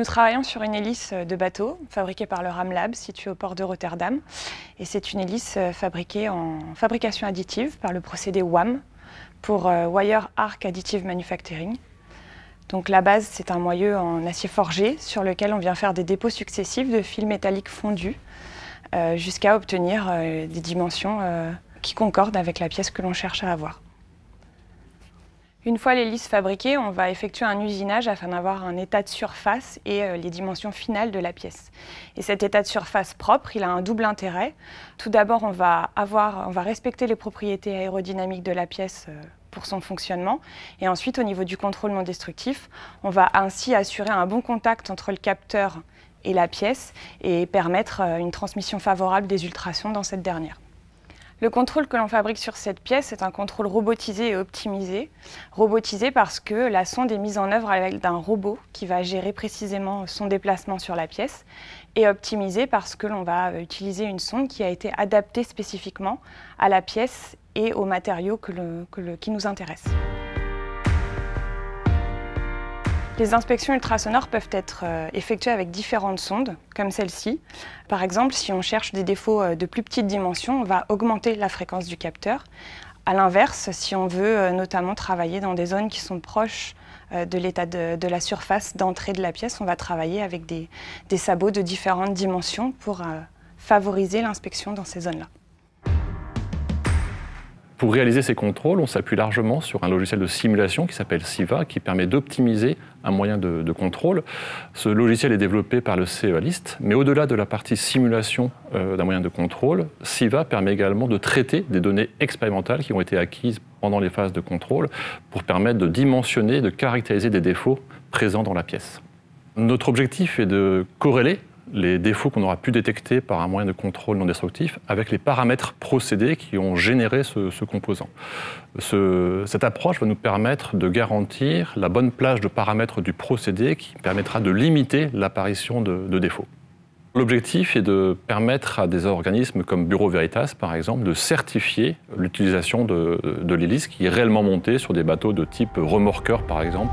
Nous travaillons sur une hélice de bateau fabriquée par le Ramlab, située au port de Rotterdam. Et c'est une hélice fabriquée en fabrication additive par le procédé WAM pour euh, Wire Arc Additive Manufacturing. Donc la base, c'est un moyeu en acier forgé sur lequel on vient faire des dépôts successifs de fils métalliques fondus euh, jusqu'à obtenir euh, des dimensions qui concordent avec la pièce que l'on cherche à avoir. Une fois l'hélice fabriquée, on va effectuer un usinage afin d'avoir un état de surface et euh, les dimensions finales de la pièce. Et cet état de surface propre, il a un double intérêt. Tout d'abord, on, va respecter les propriétés aérodynamiques de la pièce euh, pour son fonctionnement. Et ensuite, au niveau du contrôle non destructif, on va ainsi assurer un bon contact entre le capteur et la pièce et permettre euh, une transmission favorable des ultrasons dans cette dernière. Le contrôle que l'on fabrique sur cette pièce est un contrôle robotisé et optimisé. Robotisé parce que la sonde est mise en œuvre avec un robot qui va gérer précisément son déplacement sur la pièce. Et optimisé parce que l'on va utiliser une sonde qui a été adaptée spécifiquement à la pièce et aux matériaux qui nous intéressent. Les inspections ultrasonores peuvent être euh, effectuées avec différentes sondes, comme celle-ci. Par exemple, si on cherche des défauts euh, de plus petite dimension, on va augmenter la fréquence du capteur. A l'inverse, si on veut euh, notamment travailler dans des zones qui sont proches de l'état de, la surface d'entrée de la pièce, on va travailler avec des sabots de différentes dimensions pour favoriser l'inspection dans ces zones-là. Pour réaliser ces contrôles, on s'appuie largement sur un logiciel de simulation qui s'appelle SIVA, qui permet d'optimiser un moyen de, contrôle. Ce logiciel est développé par le CEALIST, mais au-delà de la partie simulation euh, d'un moyen de contrôle, SIVA permet également de traiter des données expérimentales qui ont été acquises pendant les phases de contrôle pour permettre de dimensionner, de caractériser des défauts présents dans la pièce. Notre objectif est de corréler les défauts qu'on aura pu détecter par un moyen de contrôle non destructif avec les paramètres procédés qui ont généré ce, composant. cette approche va nous permettre de garantir la bonne plage de paramètres du procédé qui permettra de limiter l'apparition de défauts. L'objectif est de permettre à des organismes comme Bureau Veritas, par exemple, de certifier l'utilisation de, l'hélice qui est réellement montée sur des bateaux de type remorqueur, par exemple.